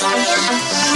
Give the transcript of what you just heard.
Thank